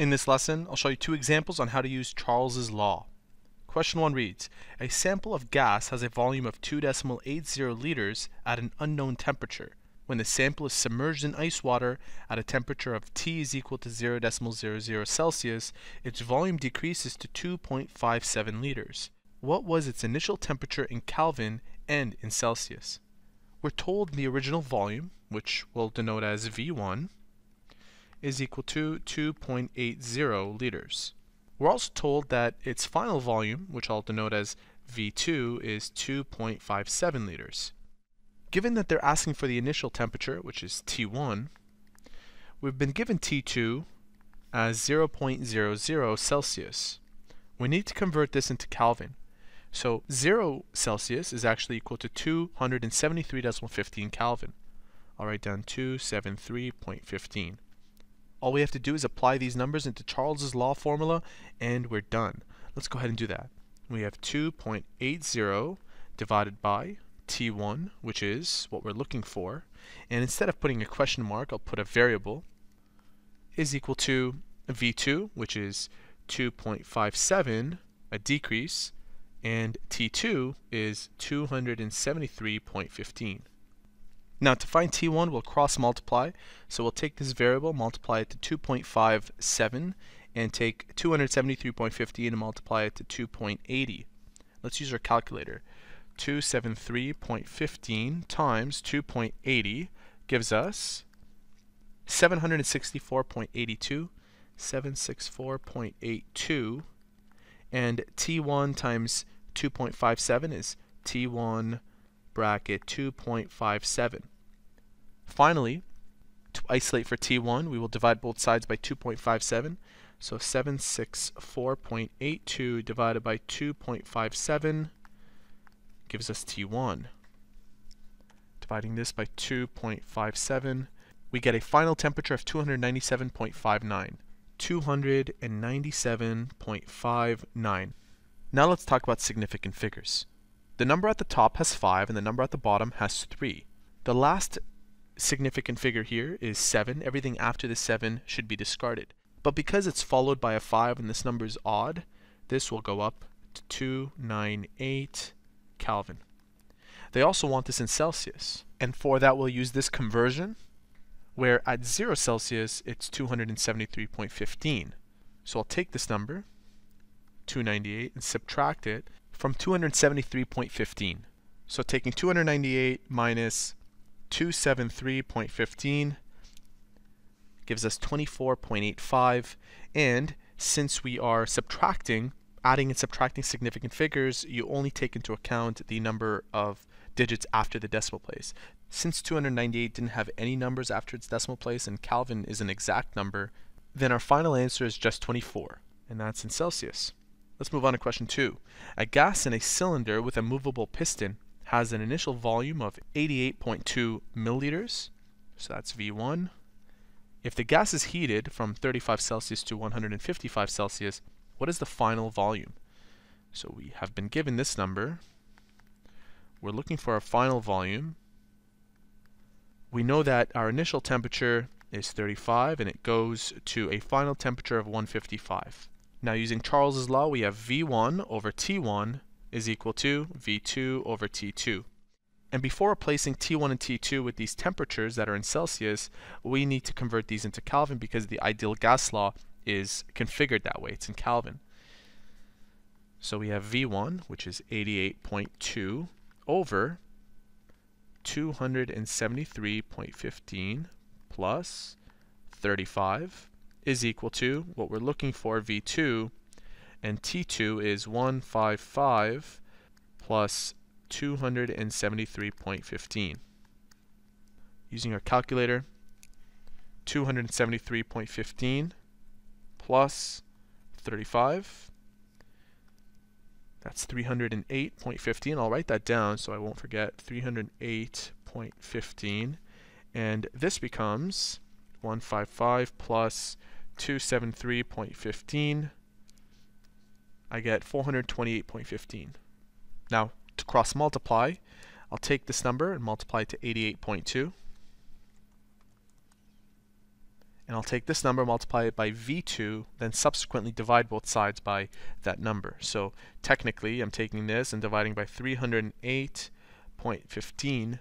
In this lesson, I'll show you two examples on how to use Charles's law. Question 1 reads, A sample of gas has a volume of 2.80 liters at an unknown temperature. When the sample is submerged in ice water at a temperature of T is equal to 0.00 Celsius, its volume decreases to 2.57 liters. What was its initial temperature in Kelvin and in Celsius? We're told the original volume, which we'll denote as V1, is equal to 2.80 liters. We're also told that its final volume, which I'll denote as V2, is 2.57 liters. Given that they're asking for the initial temperature, which is T1, we've been given T2 as 0.00 Celsius. We need to convert this into Kelvin. So 0 Celsius is actually equal to 273.15 Kelvin. I'll write down 273.15. All we have to do is apply these numbers into Charles's law formula and we're done. Let's go ahead and do that. We have 2.80 divided by T1, which is what we're looking for. And instead of putting a question mark, I'll put a variable, is equal to V2, which is 2.57, a decrease, and T2 is 273.15. Now to find T1 we'll cross multiply. So we'll take this variable multiply it to 2.57 and take 273.50 and multiply it to 2.80 let's use our calculator. 273.15 times 2.80 gives us 764.82 764.82 and T1 times 2.57 is T1 bracket 2.57. Finally, to isolate for T1, we will divide both sides by 2.57. So 764.82 divided by 2.57 gives us T1. Dividing this by 2.57, we get a final temperature of 297.59. 297.59. Now let's talk about significant figures. The number at the top has 5 and the number at the bottom has 3. The last significant figure here is 7. Everything after the 7 should be discarded. But because it's followed by a 5 and this number is odd, this will go up to 298 Kelvin. They also want this in Celsius. And for that we'll use this conversion where at 0 Celsius it's 273.15. So I'll take this number, 298, and subtract it from 273.15. So taking 298 minus 273.15 gives us 24.85 and since we are subtracting adding and subtracting significant figures you only take into account the number of digits after the decimal place. Since 298 didn't have any numbers after its decimal place and Kelvin is an exact number, then our final answer is just 24, and that's in Celsius. Let's move on to question 2. A gas in a cylinder with a movable piston has an initial volume of 88.2 milliliters, so that's V1. If the gas is heated from 35 Celsius to 155 Celsius, what is the final volume? So we have been given this number. We're looking for our final volume, we know that our initial temperature is 35 and it goes to a final temperature of 155. Now using Charles's law we have V1 over T1 is equal to V2 over T2. And before replacing T1 and T2 with these temperatures that are in Celsius, we need to convert these into Kelvin because the ideal gas law is configured that way. It's in Kelvin. So we have V1, which is 88.2, over 273.15 plus 35 is equal to what we're looking for, V2, and T2 is 155 plus 273.15. Using our calculator, 273.15 plus 35 that's 308.15. I'll write that down so I won't forget. 308.15. And this becomes 155 plus 273.15. I get 428.15. Now, to cross multiply, I'll take this number and multiply it to 88.2. and I'll take this number, multiply it by V2, then subsequently divide both sides by that number. So technically, I'm taking this and dividing by 308.15.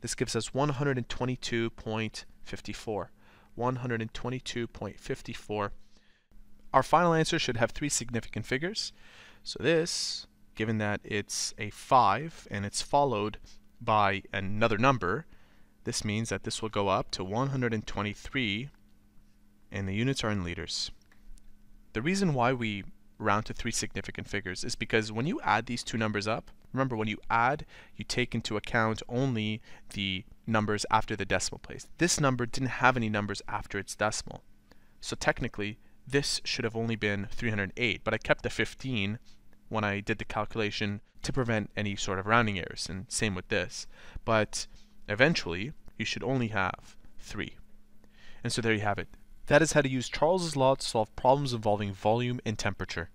This gives us 122.54. 122.54. Our final answer should have three significant figures. So this, given that it's a 5 and it's followed by another number, this means that this will go up to 123 and the units are in liters. The reason why we round to three significant figures is because when you add these two numbers up, remember when you add, you take into account only the numbers after the decimal place. This number didn't have any numbers after its decimal. So technically, this should have only been 308, but I kept the 15 when I did the calculation to prevent any sort of rounding errors, and same with this. But eventually, you should only have 3. And so there you have it. That is how to use Charles's law to solve problems involving volume and temperature.